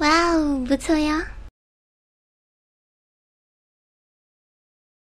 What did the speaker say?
哇哦不错哟。